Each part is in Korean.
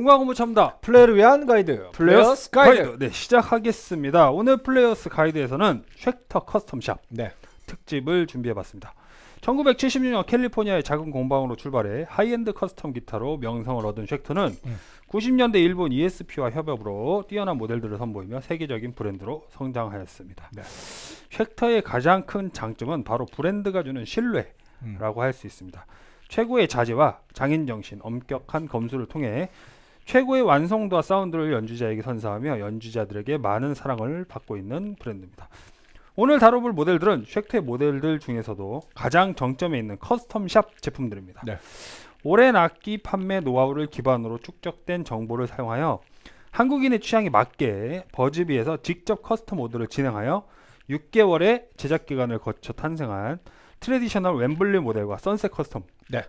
공과공부 첨다 플레이를 위한 가이드 Players Guide. 네 시작하겠습니다. 오늘 Players Guide에서는 Schecter custom shop 네. 특집을 준비해봤습니다. 1976년 캘리포니아의 작은 공방으로 출발해 high-end custom 기타로 명성을 얻은 Schecter는 음. 90년대 일본 ESP와 협업으로 뛰어난 모델들을 선보이며 세계적인 브랜드로 성장하였습니다. 네. Schecter의 가장 큰 장점은 바로 브랜드가 주는 신뢰. 음. 라고 할수 있습니다. 최고의 자재와 장인 정신, 엄격한 검수를 통해 최고의 완성도와 사운드를 연주자에게 선사하며 연주자들에게 많은 사랑을 받고 있는 브랜드입니다. 오늘 다뤄볼 모델들은 Schecter의 모델들 중에서도 가장 정점에 있는 custom shop 제품들입니다. 네. 오랜 악기 판매 노하우를 기반으로 축적된 정보를 사용하여 한국인의 취향에 맞게 버즈비에서 직접 custom order를 진행하여 6개월의 제작 기간을 거쳐 탄생한 Traditional Wembley 모델과 Sunset Custom 네.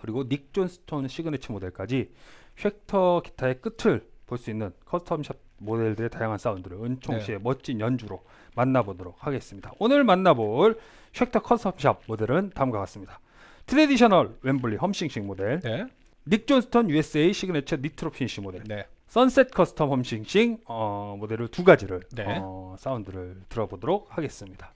그리고 Nick Johnston signature 모델까지 Schecter 기타의 끝을 볼 수 있는 custom shop 모델들의 다양한 사운드를 은총 네. 씨의 멋진 연주로 만나보도록 하겠습니다. 오늘 만나볼 Schecter custom shop 모델은 다음과 같습니다. Traditional Wembley hum-sing-sing 모델, 네. Nick Johnston USA signature nitro finish 모델, 네. Sunset Custom hum-sing-sing 어, 모델을 두 가지를 네. 어, 사운드를 들어보도록 하겠습니다.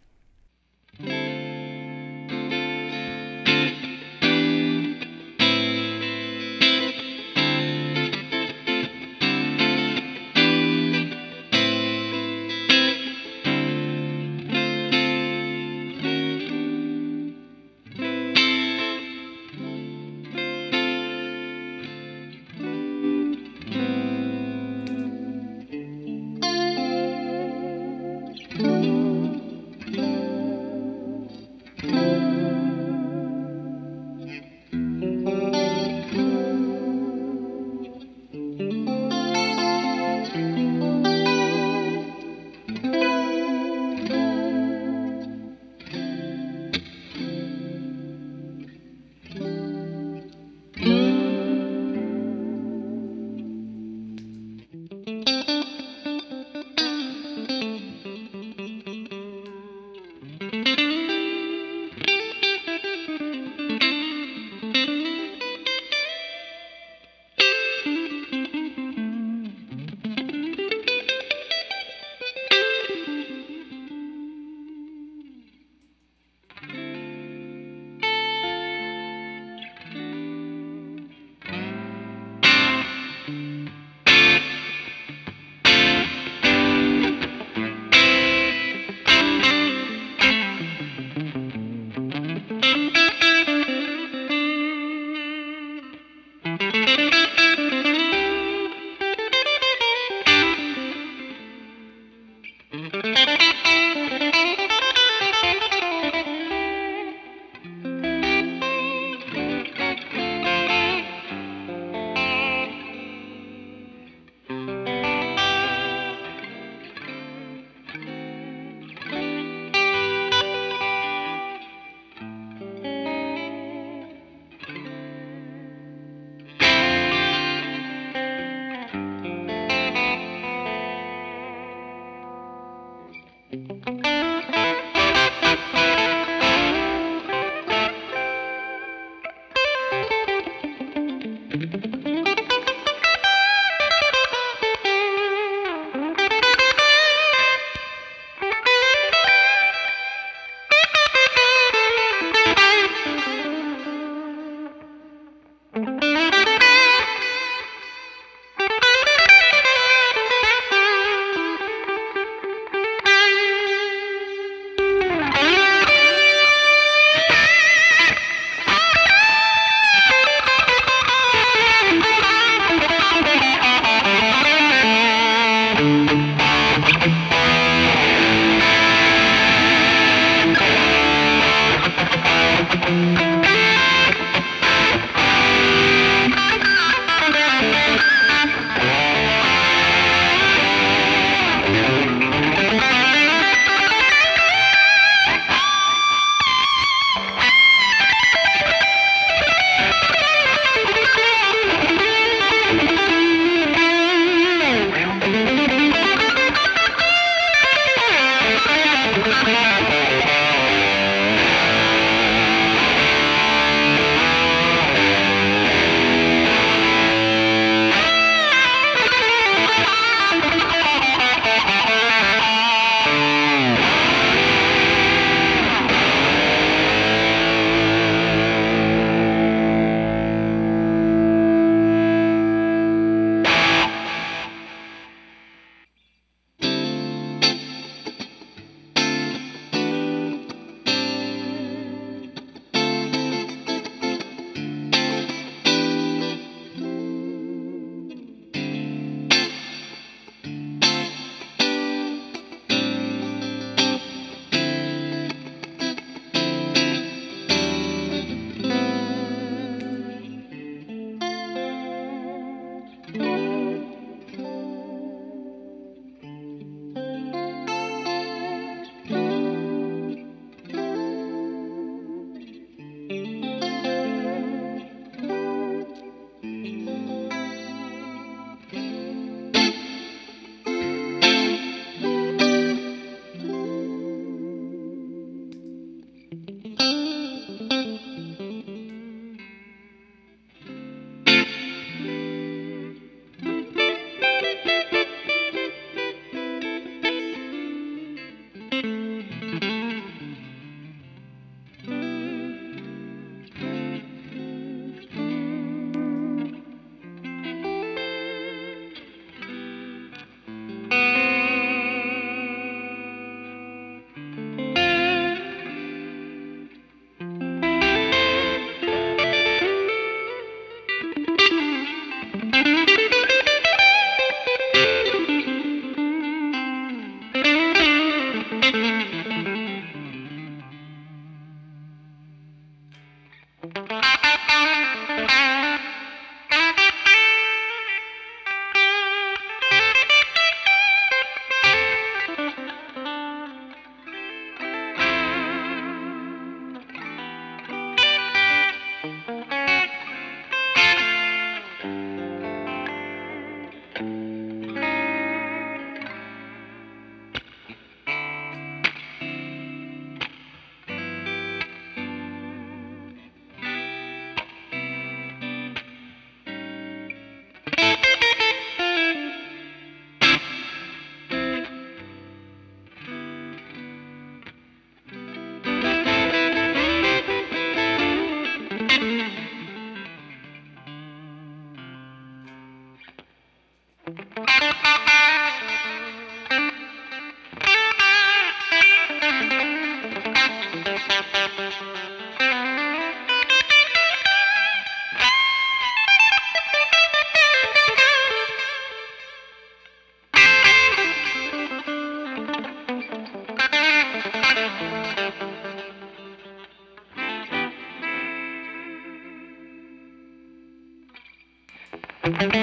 Thank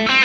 you.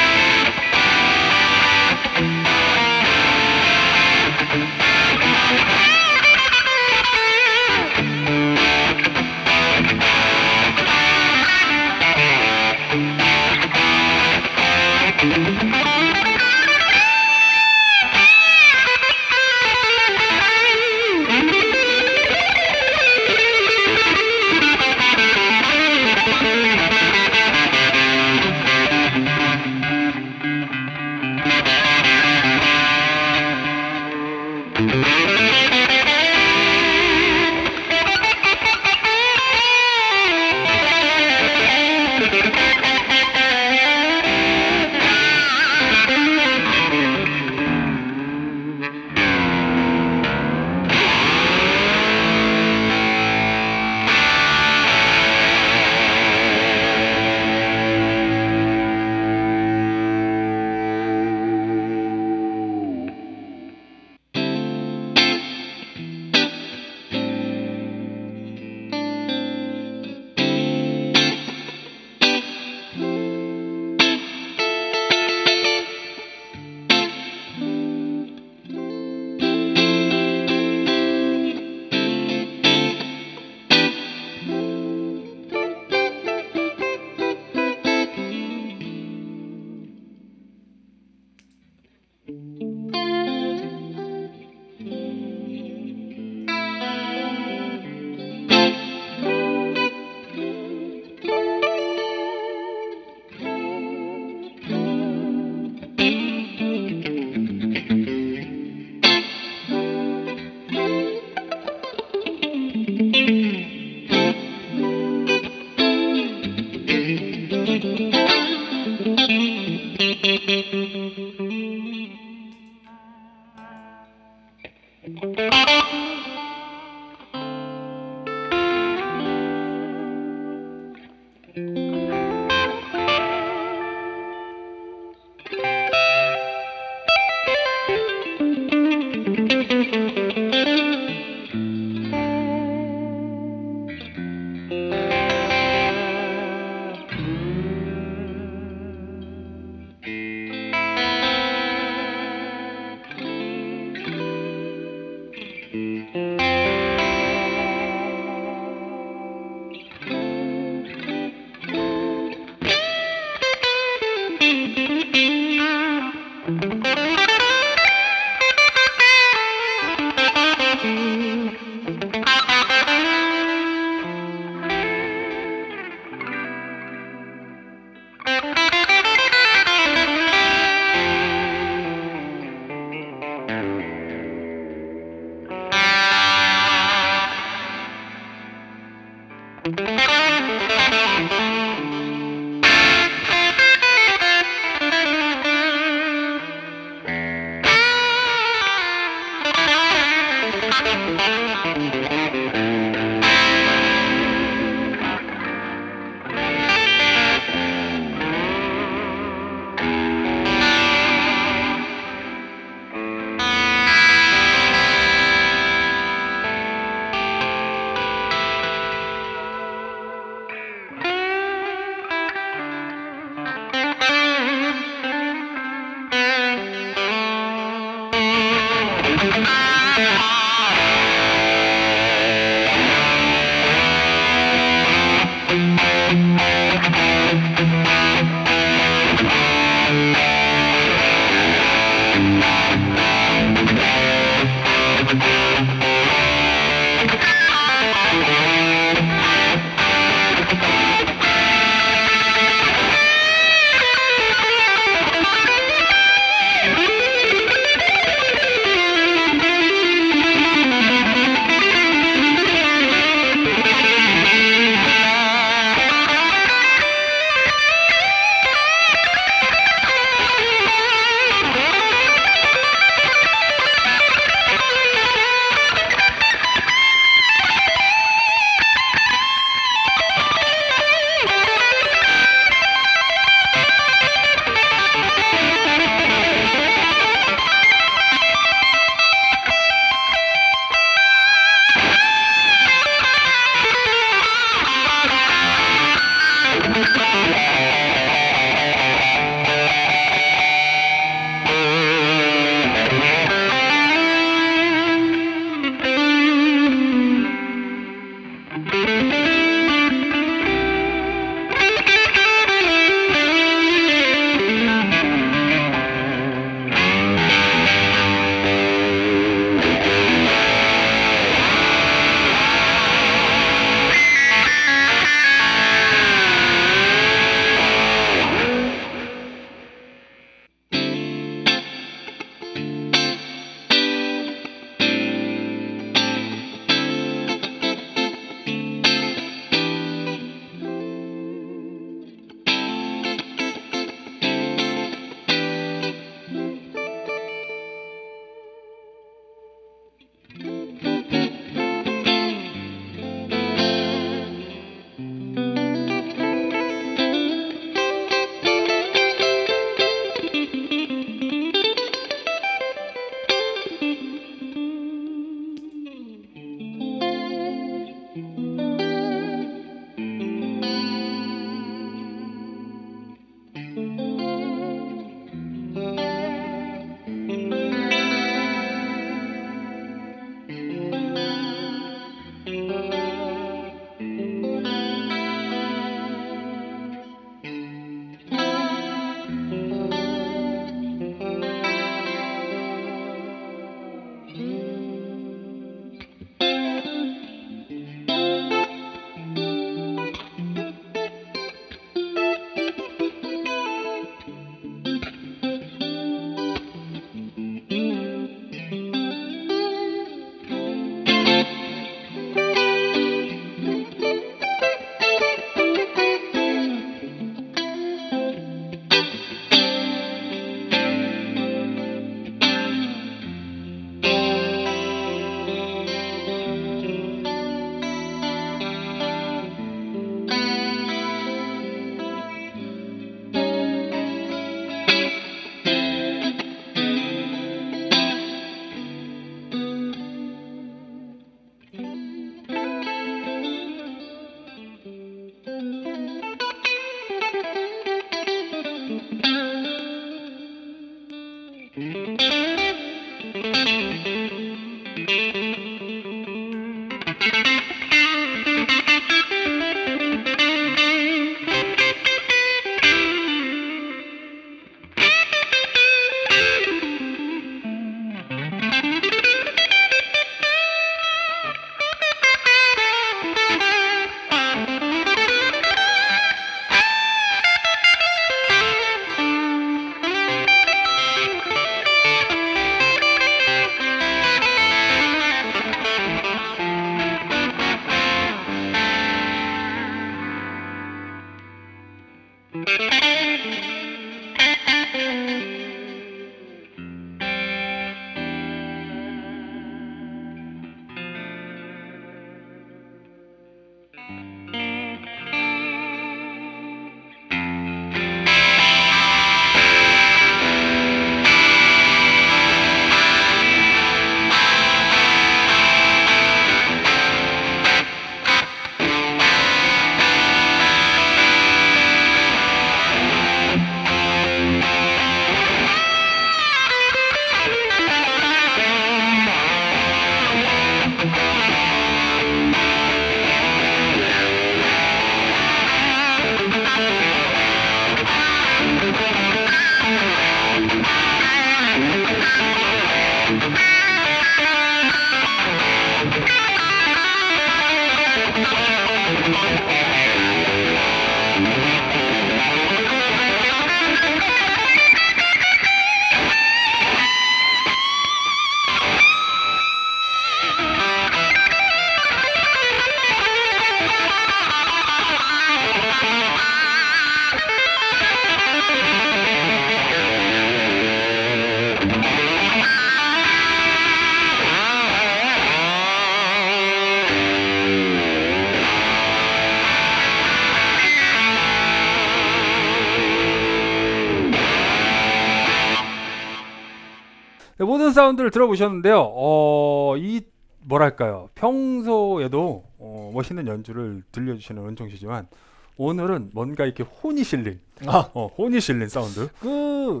네, 모든 사운드를 들어보셨는데요. 어, 이 뭐랄까요? 평소에도 어, 멋있는 연주를 들려주시는 은총 씨지만 오늘은 뭔가 이렇게 혼이 실린, 아, 어, 혼이 실린 사운드. 그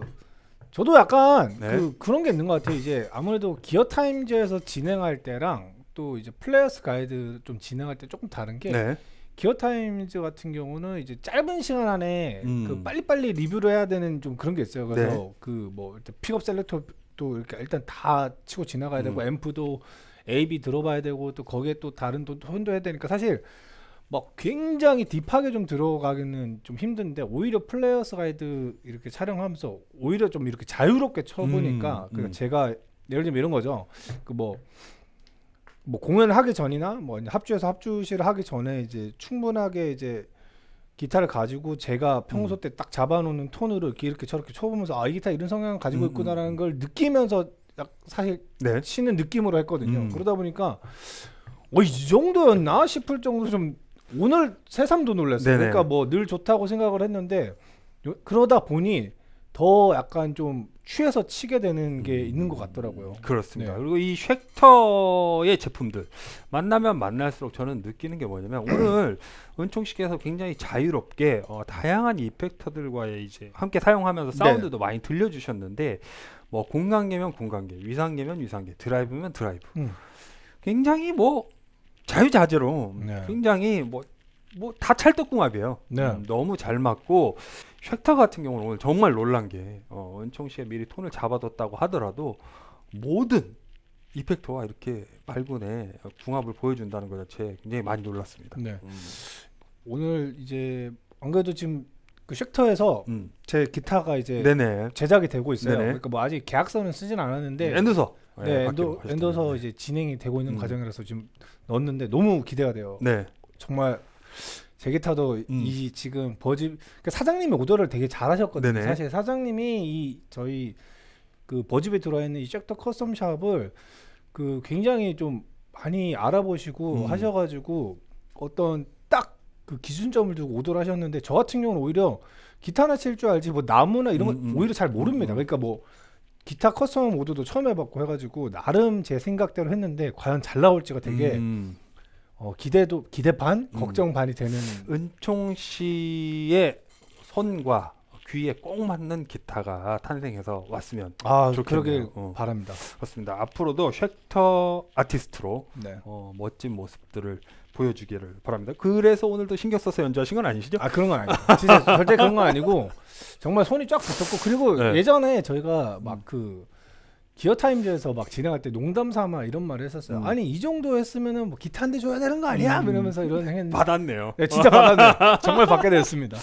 저도 약간 네. 그 그런 게 있는 것 같아요. 이제 아무래도 Gear Times에서 진행할 때랑 또 이제 Players Guide 좀 진행할 때 조금 다른 게 네, Gear Times 같은 경우는 이제 짧은 시간 안에 음. 그 빨리빨리 리뷰를 해야 되는 좀 그런 게 있어요. 그래서 네. 그뭐 pickup selector 도 이렇게 일단 다 치고 지나가야 되고 음. 앰프도 A, B 들어봐야 되고 또 거기에 또 다른 또 톤도 해야 되니까 사실 막 굉장히 딥하게 좀 들어가기는 좀 힘든데 오히려 플레이어스 가이드 이렇게 촬영하면서 오히려 좀 이렇게 자유롭게 쳐보니까 음, 그러니까 음. 제가 예를 들면 이런 거죠. 그뭐뭐 공연을 하기 전이나 뭐 합주해서 합주실을 하기 전에 이제 충분하게 이제 기타를 가지고 제가 평소 음. 때딱 잡아놓는 톤으로 이렇게 이렇게 저렇게 쳐보면서 아 이 기타 이런 성향을 가지고 음, 있구나라는 걸 느끼면서 약 사실 네. 치는 느낌으로 했거든요. 음. 그러다 보니까 어, 이 정도였나 싶을 정도로 좀 오늘 새삼도 놀랐어요. 네네. 그러니까 뭐 늘 좋다고 생각을 했는데 요- 그러다 보니 더 약간 좀 취해서 치게 되는 게 있는 것 같더라고요. 그렇습니다. 네. 그리고 이 쉑터의 제품들 만나면 만날수록 저는 느끼는 게 뭐냐면 오늘 은총 씨께서 굉장히 자유롭게 어, 다양한 이펙터들과의 이제 함께 사용하면서 네. 사운드도 많이 들려주셨는데 뭐 공간계면 공간계, 위상계면 위상계, 드라이브면 드라이브. 음. 굉장히 뭐 자유자재로 네. 굉장히 뭐 뭐 다 찰떡궁합이에요. 네. 음, 너무 잘 맞고 쉑터 같은 경우는 오늘 정말 놀란 게 어, 은총 씨가 미리 톤을 잡아뒀다고 하더라도 모든 이펙터와 이렇게 말군의 궁합을 보여준다는 것 자체에 굉장히 많이 놀랐습니다. 네. 음. 오늘 이제 안 그래도 지금 그 Schecter에서 음. 제 기타가 이제 네네. 제작이 되고 있어요. 네네. 그러니까 뭐 아직 계약서는 쓰진 않았는데 endorser. 네, 예, endo, 받기로 endorser 하셨잖아요. 이제 진행이 되고 있는 음. 과정이라서 지금 넣었는데 너무 기대가 돼요. 네. 정말 제 기타도 음. 이 지금 버즈비 그러니까 사장님이 order를 되게 잘하셨거든요. 네네. 사실 사장님이 이 저희 그 버즈비에 들어와 있는 이 Schecter custom shop을 그 굉장히 좀 많이 알아보시고 음. 하셔가지고 어떤 딱 그 기준점을 두고 order를 하셨는데 저 같은 경우는 오히려 기타나 칠 줄 알지 뭐 나무나 이런 건 음, 음. 오히려 잘 모릅니다. 음. 그러니까 뭐 기타 custom order도 처음 해봤고 해가지고 나름 제 생각대로 했는데 과연 잘 나올지가 되게 음, 어, 기대도 기대 반 음. 걱정 반이 되는 은총 씨의 손과 귀에 꼭 맞는 기타가 탄생해서 왔으면 아 좋겠네요. 어. 바랍니다. 그렇습니다. 앞으로도 Schecter 아티스트로 네. 어, 멋진 모습들을 보여주기를 바랍니다. 그래서 오늘도 신경 써서 연주하신 건 아니시죠? 아 그런 건 아니고 진짜 절대 그런 건 아니고 정말 손이 쫙 붙었고 그리고 네. 예전에 저희가 음. 막그 기어 타임즈에서 막 진행할 때 농담 삼아 이런 말을 했었어요. 음. 아니 이 정도 했으면은 뭐 기타 한 대 줘야 되는 거 아니야? 음. 이러면서 이런 행했는데 받았네요. 네, 진짜 받았네. 정말 받게 됐습니다.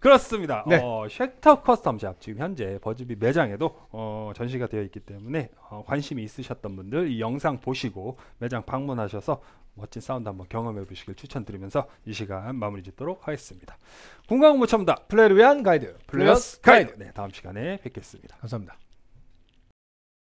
그렇습니다. 네. 어, 쉑터 커스텀샵 지금 현재 버즈비 매장에도 어, 전시가 되어 있기 때문에 어, 관심이 있으셨던 분들 이 영상 보시고 매장 방문하셔서 멋진 사운드 한번 경험해 보시길 추천드리면서 이 시간 마무리 짓도록 하겠습니다. 궁금한 거 첨다 플레이를 위한 가이드 Players Guide. 네, 다음 시간에 뵙겠습니다. 감사합니다.